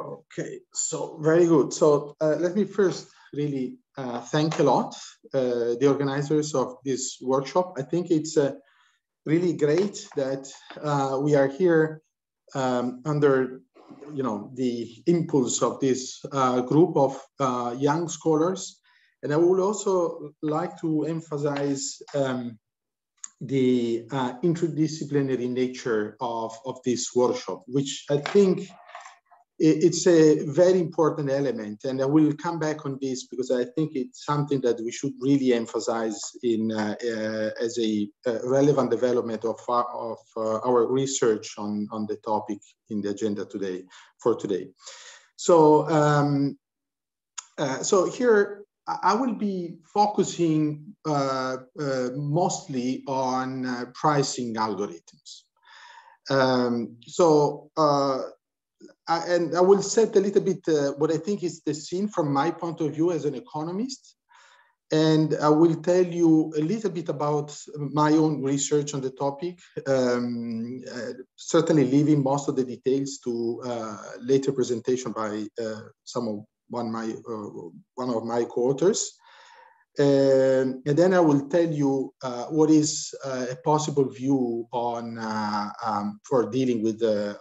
Okay, so very good. So uh, let me first really uh, thank a lot uh, the organizers of this workshop. I think it's uh, really great that uh, we are here um, under you know the impulse of this uh, group of young scholars. And I would also like to emphasize um, the interdisciplinary nature of, of this workshop, which I think it's a very important element and i will come back on this because i think it's something that we should really emphasize in uh, uh, as a uh, relevant development of, our, of uh, our research on, on the topic in the agenda today for today so um, uh, so here I will be focusing uh, mostly on pricing algorithms. Um, so and I will set a little bit uh, what I think is the scene from my point of view as an economist. And I will tell you a little bit about my own research on the topic, um, uh, certainly leaving most of the details to uh, later presentation by uh, some of one, my, uh, one of my co-authors. Um, and then I will tell you uh, what is uh, a possible view on uh, um, for dealing with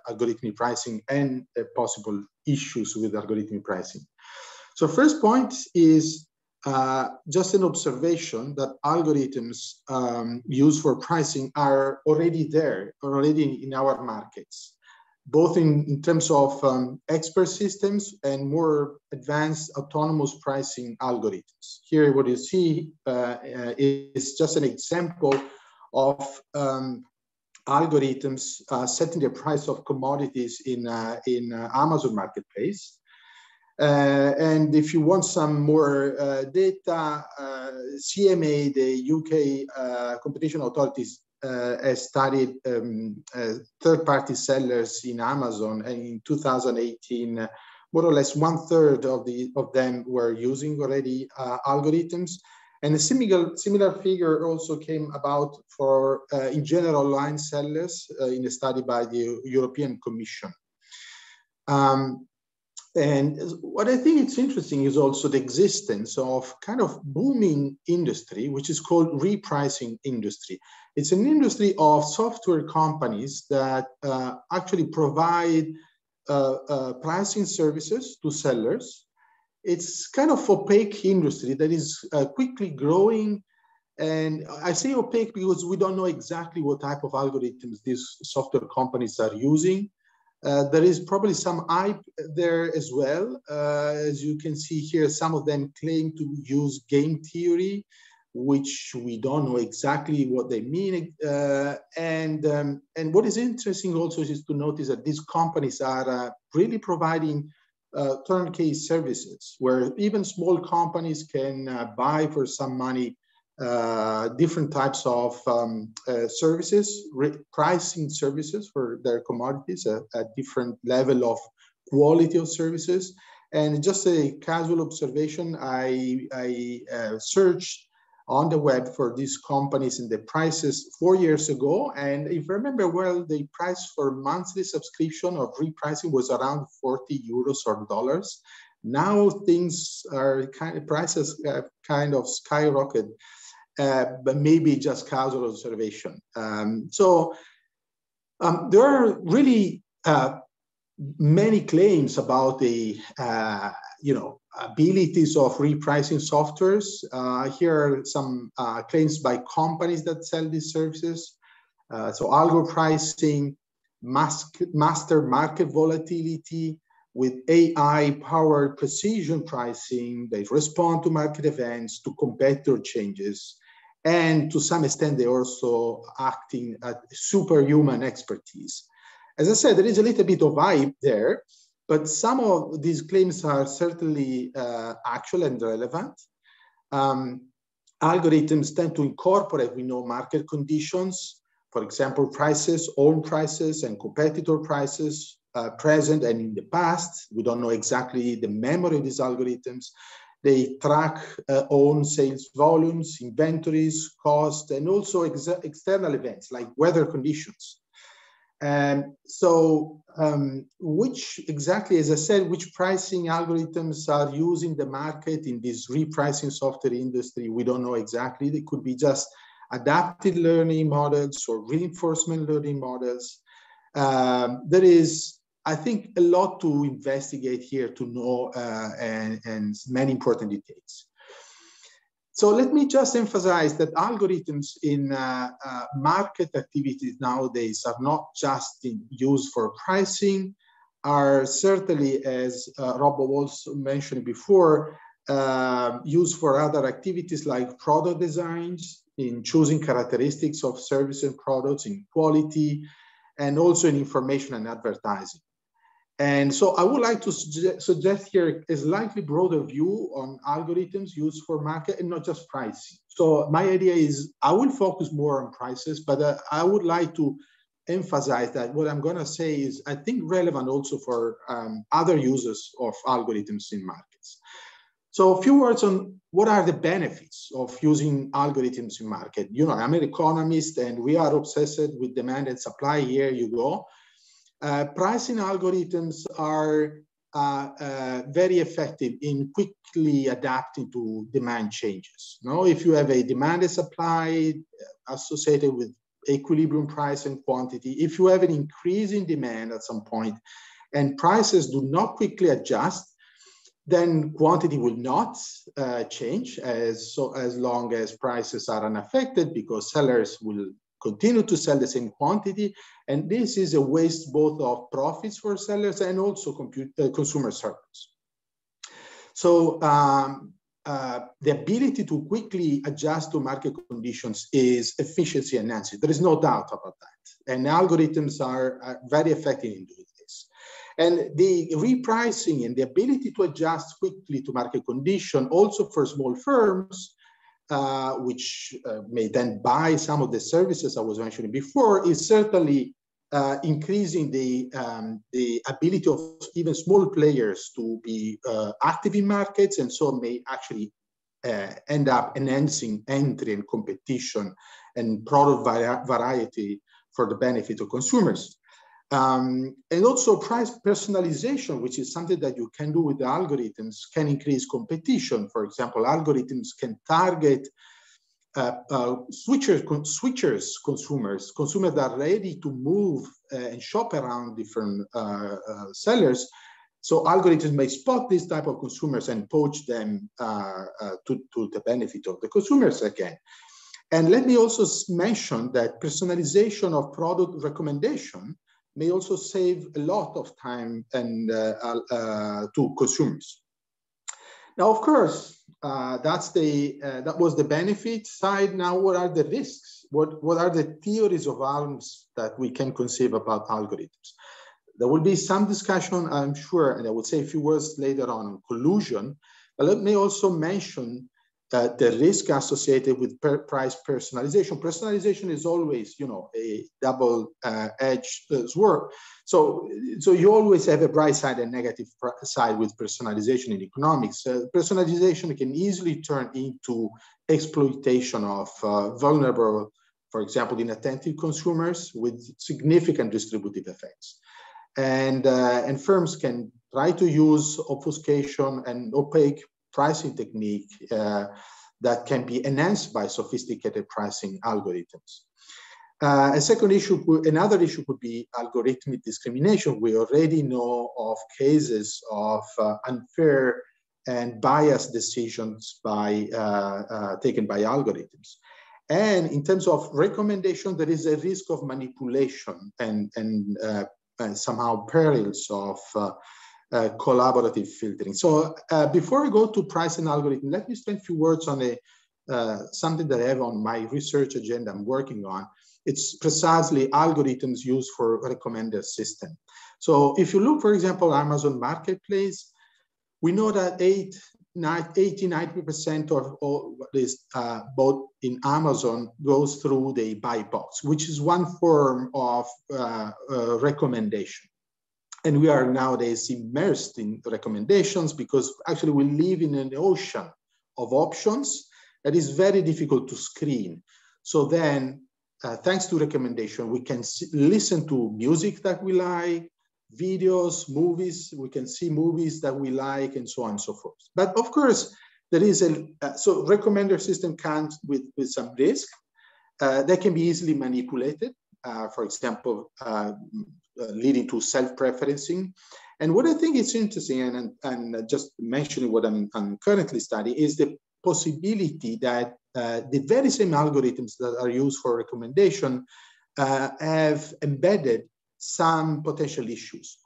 algorithmic pricing and possible issues with algorithmic pricing. So first point is uh, just an observation that algorithms um, used for pricing are already there, already in our markets both in, in terms of um, expert systems and more advanced autonomous pricing algorithms. Here, what you see uh, uh, is just an example of um, algorithms uh, setting the price of commodities in, uh, in uh, Amazon Marketplace. Uh, and if you want some more data, CMA, the UK competition authorities uh, has studied um, uh, third-party sellers in Amazon, and in 2018, uh, more or less one third of the of them were using already uh, algorithms. And a similar similar figure also came about for uh, in general line sellers uh, in a study by the European Commission. Um, and what I think it's interesting is also the existence of kind of booming industry, which is called repricing industry. It's an industry of software companies that uh, actually provide uh, uh, pricing services to sellers. It's kind of opaque industry that is uh, quickly growing. And I say opaque because we don't know exactly what type of algorithms these software companies are using. Uh, there is probably some hype there as well. Uh, as you can see here, some of them claim to use game theory, which we don't know exactly what they mean. Uh, and, um, and what is interesting also is to notice that these companies are uh, really providing uh, turnkey services where even small companies can buy for some money uh, different types of um, uh, services, pricing services for their commodities, a, a, different level of quality of services. And just a casual observation, I, I uh, searched on the web for these companies and the prices four years ago. And if I remember well, the price for monthly subscription of repricing was around 40 euros or dollars. Now things are kind of prices kind of skyrocketed uh, but maybe just causal observation. Um, so um, there are really uh, many claims about the uh, you know abilities of repricing softwares. Uh, here are some uh, claims by companies that sell these services. So algo pricing, master market volatility, with AI-powered precision pricing, they respond to market events, to competitor changes, and to some extent they're also acting at superhuman expertise. As I said, there is a little bit of hype there, but some of these claims are certainly uh, actual and relevant. Um, algorithms tend to incorporate, we know, market conditions, for example, prices, own prices and competitor prices, uh, present and in the past. We don't know exactly the memory of these algorithms. They track uh, own sales volumes, inventories, cost, and also ex external events like weather conditions. And so, um, which exactly, as I said, which pricing algorithms are used in the market in this repricing software industry? We don't know exactly. They could be just adapted learning models or reinforcement learning models. Um, there is, I think, a lot to investigate here to know uh, and, and many important details. So let me just emphasize that algorithms in uh, uh, market activities nowadays are not just used for pricing, are certainly, as uh, Rob also mentioned before, uh, used for other activities like product designs, in choosing characteristics of service and products, in quality, and also in information and advertising. And so I would like to suggest, here a slightly broader view on algorithms used for market and not just pricing. So my idea is I will focus more on prices, but uh, I would like to emphasize that what I'm going to say is I think relevant also for um, other users of algorithms in markets. So a few words on what are the benefits of using algorithms in market. You know, I'm an economist and we are obsessed with demand and supply. Here you go. Uh, pricing algorithms are uh, uh, very effective in quickly adapting to demand changes. No, if you have a demand and supply uh, associated with equilibrium price and quantity, if you have an increase in demand at some point and prices do not quickly adjust, then quantity will not uh, change as so as long as prices are unaffected because sellers will continue to sell the same quantity. And this is a waste both of profits for sellers and also compute, uh, consumer surplus. So um, uh, the ability to quickly adjust to market conditions is efficiency enhancing. There is no doubt about that. And algorithms are, are very effective in doing this. And the repricing and the ability to adjust quickly to market condition also for small firms uh, which uh, may then buy some of the services I was mentioning before, is certainly uh, increasing the, um, the ability of even small players to be uh, active in markets and so may actually uh, end up enhancing entry and competition and product variety for the benefit of consumers. Um, and also price personalization, which is something that you can do with the algorithms, can increase competition. For example, algorithms can target uh, uh, switchers, switchers consumers, consumers that are ready to move uh, and shop around different uh, uh, sellers. So algorithms may spot this type of consumers and poach them uh, to, to the benefit of the consumers again. And let me also mention that personalization of product recommendation may also save a lot of time and uh, uh, to consumers. Now, of course, uh, that's the that was the benefit side. Now, what are the risks? What what are the theories of arms that we can conceive about algorithms? There will be some discussion, I'm sure, and I will say a few words later on on collusion. But let me also mention uh, the risk associated with per price personalization. Personalization is always, you know, a double-edged uh, sword. So, so you always have a bright side and negative side with personalization in economics. Uh, personalization can easily turn into exploitation of uh, vulnerable, for example, inattentive consumers with significant distributive effects. And, uh, and firms can try to use obfuscation and opaque pricing technique uh, that can be enhanced by sophisticated pricing algorithms. Uh, a second issue, another issue could be algorithmic discrimination. We already know of cases of uh, unfair and biased decisions by uh, uh taken by algorithms. And in terms of recommendation, there is a risk of manipulation and, and, uh, and somehow perils of uh, collaborative filtering. So uh, before we go to price and algorithm, let me spend a few words on a, uh, something that I have on my research agenda I'm working on. It's precisely algorithms used for recommender system. So if you look, for example, Amazon Marketplace, we know that 8, 80, 90% of all what is uh, bought in Amazon goes through the buy box, which is one form of uh, uh, recommendation. And we are nowadays immersed in recommendations because actually we live in an ocean of options that is very difficult to screen. So then uh, thanks to recommendation, we can see, listen to music that we like, videos, movies, we can see movies that we like and so on and so forth. But of course, there is a, uh, so recommender system comes with, with some risk. Uh, they can be easily manipulated, for example, uh, uh, leading to self-preferencing. And what I think is interesting, and, and just mentioning what I'm, I'm currently studying, is the possibility that uh, the very same algorithms that are used for recommendation uh, have embedded some potential issues.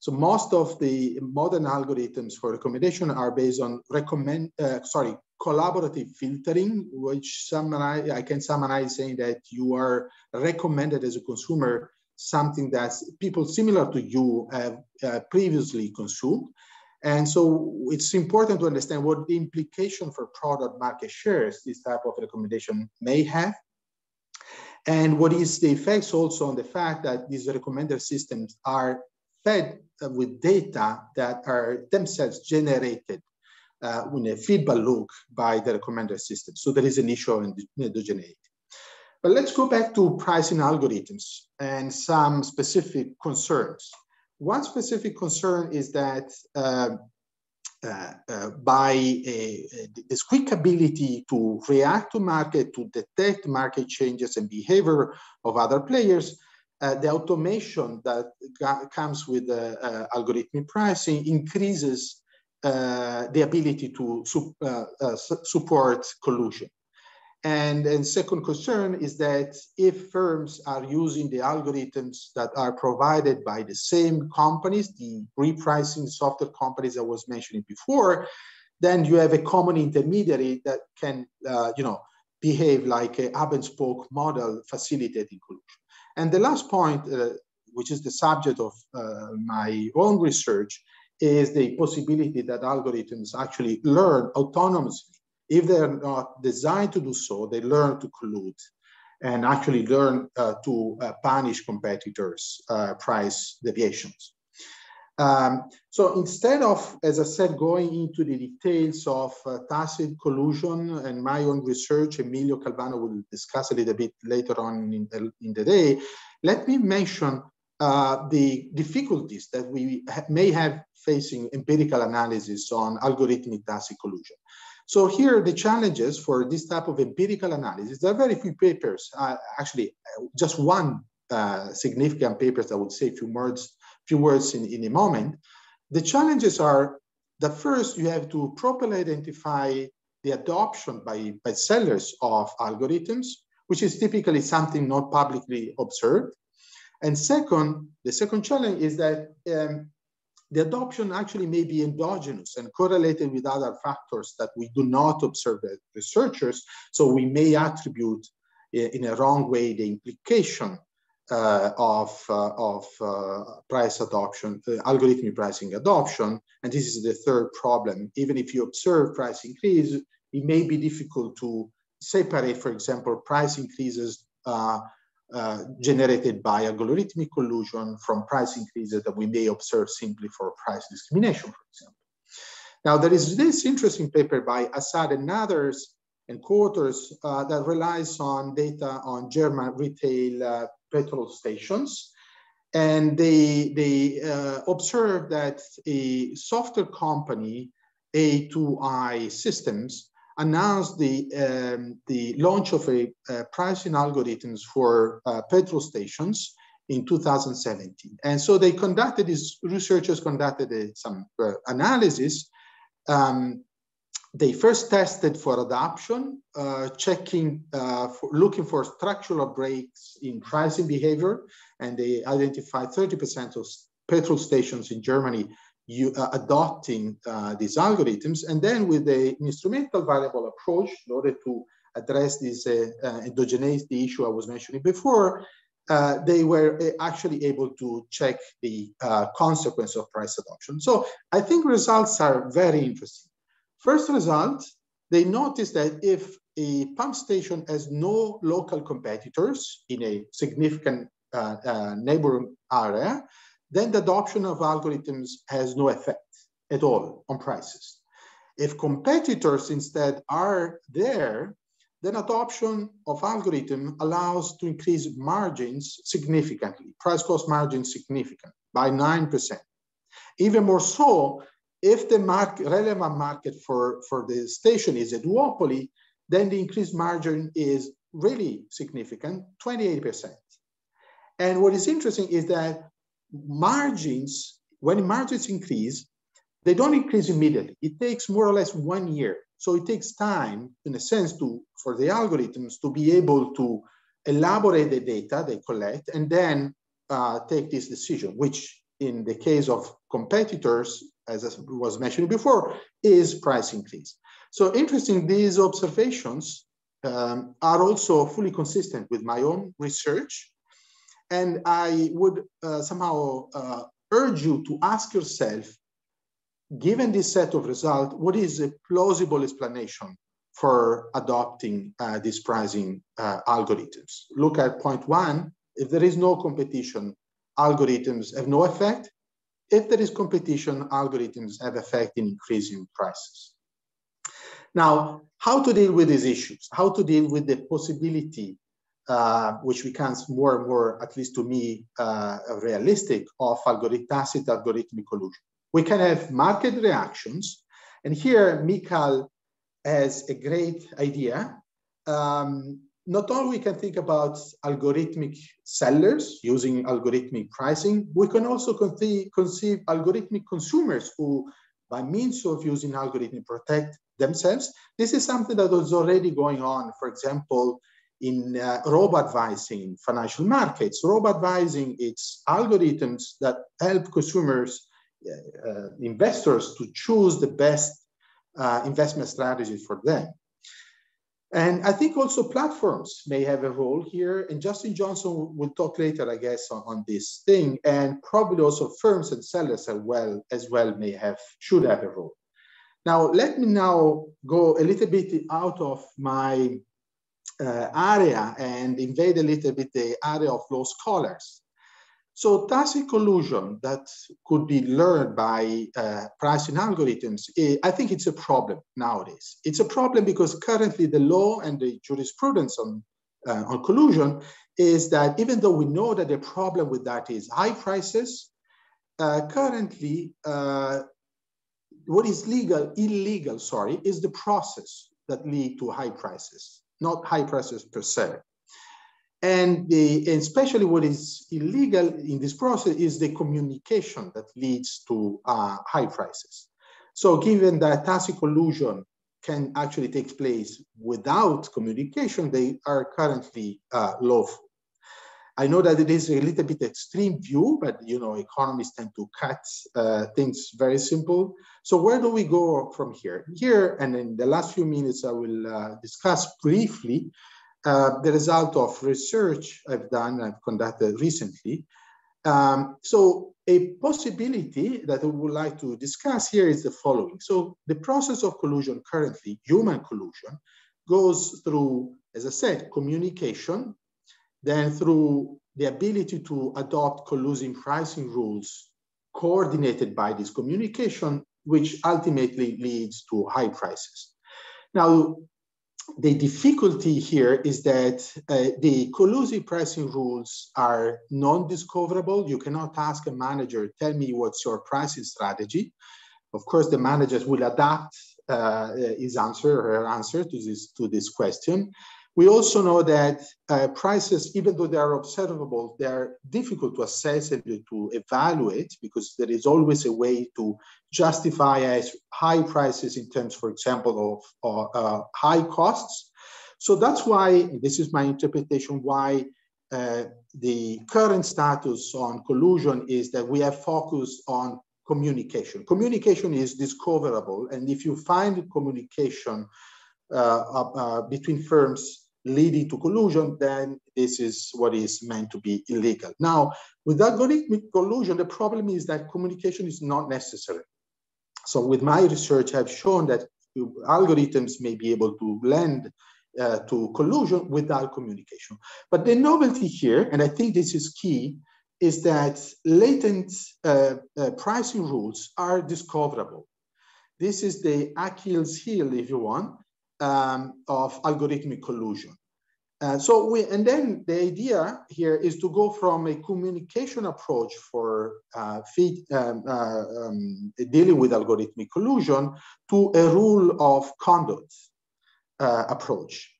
So most of the modern algorithms for recommendation are based on recommend, uh, sorry, collaborative filtering, which summarize, I can summarize saying that you are recommended as a consumer something that people similar to you have uh, previously consumed. And so it's important to understand what the implication for product market shares this type of recommendation may have. And what is the effects also on the fact that these recommender systems are fed with data that are themselves generated uh, a feedback loop by the recommender system. So there is an issue of endogeneity. But let's go back to pricing algorithms and some specific concerns. One specific concern is that uh, uh, uh, by this quick ability to react to market, to detect market changes and behavior of other players, uh, the automation that comes with uh, algorithmic pricing increases uh, the ability to su support collusion. And, and second concern is that if firms are using the algorithms that are provided by the same companies, the repricing software companies I was mentioning before, then you have a common intermediary that can, uh, you know, behave like a hub and spoke model facilitating collusion. And the last point, uh, which is the subject of uh, my own research, is the possibility that algorithms actually learn autonomously if they're not designed to do so, they learn to collude and actually learn uh, to uh, punish competitors' uh, price deviations. Um, so instead of, as I said, going into the details of uh, tacit collusion and my own research, Emilio Calvano will discuss a little bit later on in the, in the day, let me mention uh, the difficulties that we ha may have facing empirical analysis on algorithmic tacit collusion. So here the challenges for this type of empirical analysis, there are very few papers, uh, actually just one uh, significant papers, I would say a few words, few words in, in a moment. The challenges are that first you have to properly identify the adoption by, by sellers of algorithms, which is typically something not publicly observed. And second, the second challenge is that um, the adoption actually may be endogenous and correlated with other factors that we do not observe as researchers. So we may attribute in a wrong way the implication uh, of, uh, of uh, price adoption, algorithmic pricing adoption. And this is the third problem. Even if you observe price increase, it may be difficult to separate, for example, price increases uh, generated by algorithmic collusion from price increases that we may observe simply for price discrimination, for example. Now, there is this interesting paper by Assad and others and co-authors uh, that relies on data on German retail uh, petrol stations. And they, they uh, that a software company, A2i Systems, announced the, um, the launch of a, a pricing algorithms for uh, petrol stations in 2017. And so they conducted, these researchers conducted a, some uh, analysis. Um, they first tested for adoption, uh, checking, uh, for, looking for structural breaks in pricing behavior, and they identified 30% of petrol stations in Germany you, uh, adopting uh, these algorithms. And then with the instrumental variable approach, in order to address this uh, uh endogeneity issue I was mentioning before, uh, they were uh, actually able to check the consequence of price adoption. So I think results are very interesting. First result, they noticed that if a pump station has no local competitors in a significant neighboring area, then the adoption of algorithms has no effect at all on prices. If competitors instead are there, then adoption of algorithm allows to increase margins significantly, price cost margins significant by 9%. Even more so, if the market, relevant market for, for the station is a duopoly, then the increased margin is really significant, 28%. And what is interesting is that margins, when margins increase, they don't increase immediately. It takes more or less one year. So it takes time, in a sense, to for the algorithms to be able to elaborate the data they collect and then uh, take this decision, which in the case of competitors, as I was mentioned before, is price increase. So interesting, these observations um, are also fully consistent with my own research. And I would uh, somehow uh, urge you to ask yourself, given this set of results, what is a plausible explanation for adopting uh, these pricing uh, algorithms? Look at point one, if there is no competition, algorithms have no effect. If there is competition, algorithms have effect in increasing prices. Now, how to deal with these issues? How to deal with the possibility, uh, which becomes more and more, at least to me, uh, realistic, of algorithm, tacit algorithmic collusion. We can have market reactions, and here Michal has a great idea. Um, not only we can think about algorithmic sellers using algorithmic pricing, we can also conceive, conceive algorithmic consumers who, by means of using algorithm, protect themselves. This is something that was already going on, for example, in uh, robo-advising financial markets. Robo-advising, it's algorithms that help consumers, uh, uh, investors to choose the best uh, investment strategy for them. And I think also platforms may have a role here. And Justin Johnson will talk later, I guess, on, on this thing. And probably also firms and sellers as well, as well may have, should have a role. Now, let me now go a little bit out of my uh, area and invade a little bit the area of law scholars. So tacit collusion that could be learned by uh, pricing algorithms, I think it's a problem nowadays. It's a problem because currently the law and the jurisprudence on, uh, on collusion is that even though we know that the problem with that is high prices, uh, currently uh, what is legal, illegal, sorry, is the process that lead to high prices, not high prices per se. And, the, especially what is illegal in this process is the communication that leads to uh, high prices. So given that tacit collusion can actually take place without communication, they are currently uh, lawful. I know that it is a little bit extreme view, but you know, economists tend to cut uh, things very simple. So where do we go from here? Here, and in the last few minutes, I will uh, discuss briefly uh, the result of research I've done, I've conducted recently. Um, so a possibility that I would like to discuss here is the following. So the process of collusion currently, human collusion, goes through, as I said, communication, then through the ability to adopt collusive pricing rules coordinated by this communication, which ultimately leads to high prices. Now, the difficulty here is that uh, the collusive pricing rules are non-discoverable. You cannot ask a manager, tell me what's your pricing strategy. Of course, the managers will adapt uh, his answer or her answer to this, to this question. We also know that uh, prices, even though they are observable, they are difficult to assess and to evaluate because there is always a way to justify as high prices in terms, for example, of uh, high costs. So that's why, this is my interpretation, why uh, the current status on collusion is that we have focused on communication. Communication is discoverable, and if you find communication uh, uh, between firms leading to collusion, then this is what is meant to be illegal. Now, with algorithmic collusion, the problem is that communication is not necessary. So with my research, I've shown that algorithms may be able to lend uh, to collusion without communication. But the novelty here, and I think this is key, is that latent uh, uh, pricing rules are discoverable. This is the Achilles heel, if you want, um, of algorithmic collusion. Uh, so we, and then the idea here is to go from a communication approach for uh, feed, um, uh, um, dealing with algorithmic collusion to a rule of conduct uh, approach.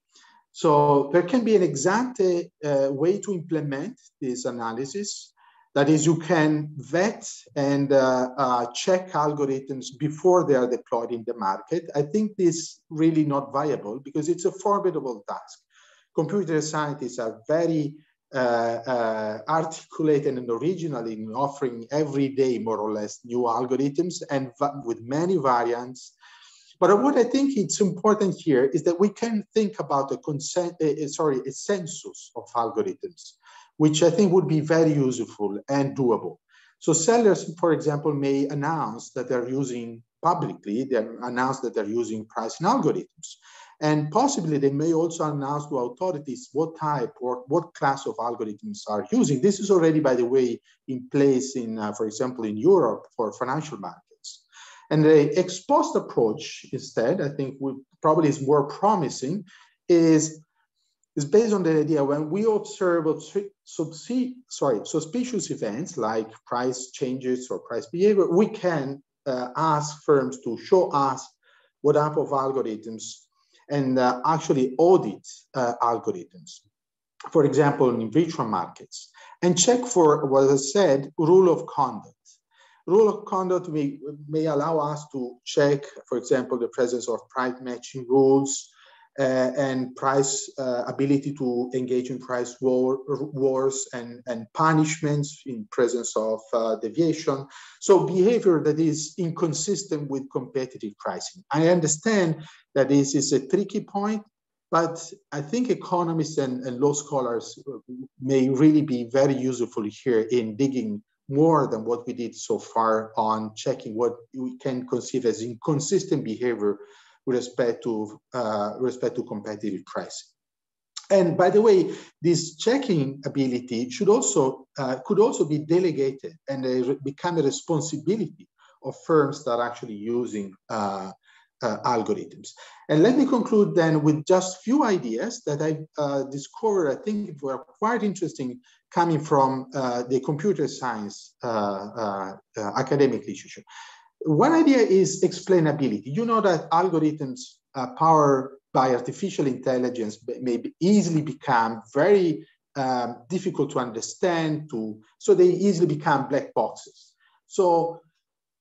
So there can be an exact uh, way to implement this analysis. That is, you can vet and uh, check algorithms before they are deployed in the market. I think this really not viable because it's a formidable task computer scientists are very uh, uh, articulated and original in offering every day, more or less, new algorithms and with many variants. But what I think it's important here is that we can think about a consent, uh, sorry, a census of algorithms, which I think would be very useful and doable. So sellers, for example, may announce that they're using publicly, they announce that they're using pricing algorithms. And possibly they may also announce to authorities what type or what class of algorithms are using. This is already, by the way, in place in, uh, for example, in Europe for financial markets. And the ex post approach instead, I think probably is more promising, is, is based on the idea when we observe sorry, suspicious events like price changes or price behavior, we can uh, ask firms to show us what type of algorithms and uh, actually audit uh, algorithms, for example, in virtual markets, and check for what I said, rule of conduct. Rule of conduct may, may allow us to check, for example, the presence of price matching rules, uh, and price uh, ability to engage in price war, wars and, and punishments in presence of uh, deviation. So behavior that is inconsistent with competitive pricing. I understand that this is a tricky point, but I think economists and, and law scholars may really be very useful here in digging more than what we did so far on checking what we can conceive as inconsistent behavior respect to, uh, respect to competitive pricing. And by the way, this checking ability should also uh, could also be delegated and uh, become a responsibility of firms that are actually using uh, uh, algorithms. And let me conclude then with just few ideas that I uh, discovered. I think were quite interesting, coming from uh, the computer science academic literature. One idea is explainability. You know that algorithms uh, powered by artificial intelligence may easily become very um, difficult to understand, to, so they easily become black boxes. So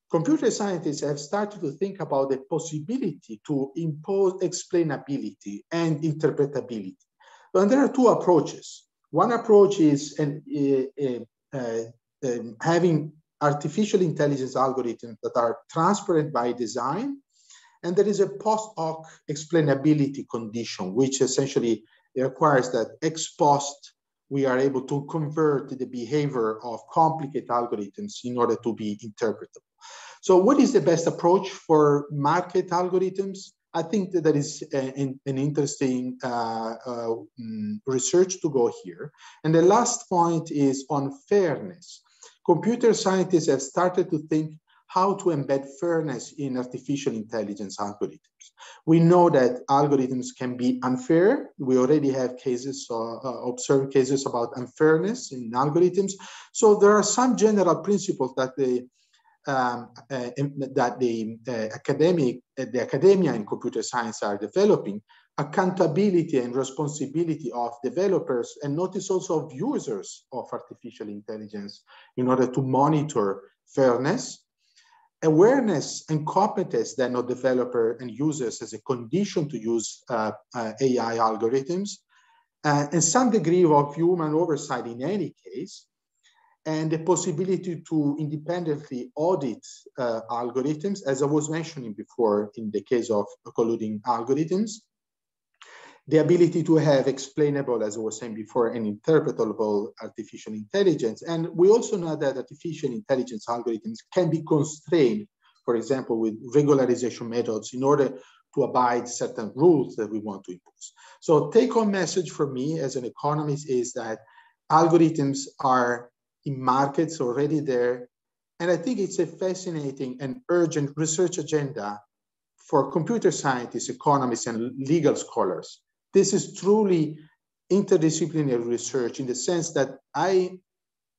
computer scientists have started to think about the possibility to impose explainability and interpretability. And there are two approaches. One approach is an, uh, uh, uh, having artificial intelligence algorithms that are transparent by design. And there is a post hoc explainability condition, which essentially requires that ex post we are able to convert the behavior of complicated algorithms in order to be interpretable. So what is the best approach for market algorithms? I think that there is an, an interesting uh, uh, mm, research to go here. And the last point is on fairness computer scientists have started to think how to embed fairness in artificial intelligence algorithms. We know that algorithms can be unfair. We already have cases, uh, uh, observed cases about unfairness in algorithms. So there are some general principles that the um, uh, that the uh, academic, uh, the academia in computer science are developing accountability and responsibility of developers and notice also of users of artificial intelligence in order to monitor fairness, awareness and competence then of developer and users as a condition to use uh, uh, AI algorithms, uh, and some degree of human oversight in any case, and the possibility to independently audit uh, algorithms, as I was mentioning before in the case of colluding algorithms, the ability to have explainable, as I was saying before, and interpretable artificial intelligence. And we also know that artificial intelligence algorithms can be constrained, for example, with regularization methods in order to abide certain rules that we want to impose. So take home message for me as an economist is that algorithms are in markets already there. And I think it's a fascinating and urgent research agenda for computer scientists, economists, and legal scholars, this is truly interdisciplinary research in the sense that I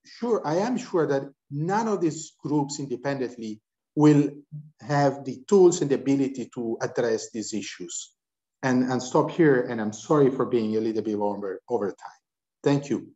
sure I am sure that none of these groups independently will have the tools and the ability to address these issues. And, and stop here, and I'm sorry for being a little bit over, over time. Thank you.